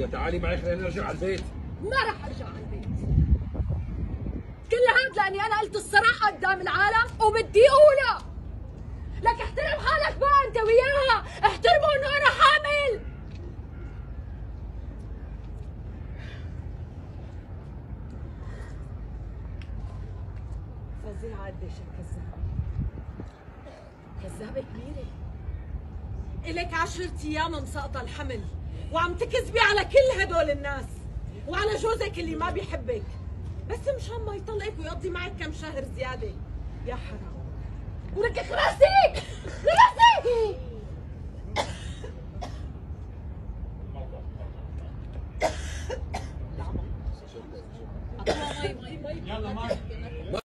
يا تعالي معي خلينا نرجع على البيت. ما راح أرجع على البيت. كل هذا لأني أنا قلت الصراحة قدام العالم وبدي اقولها لك احترم حالك بقى أنت وياها. احترموا إنه أنا حامل. فظيعة قديش كذابة. كذابة كبيرة. إلك عشرة أيام مسقطة الحمل. وعم تكذبي على كل هدول الناس وعلى جوزك اللي ما بيحبك. بس مشان ما يطلقك ويقضي معك كم شهر زيادة. يا حرام. ولك راسي راسي يلا ماي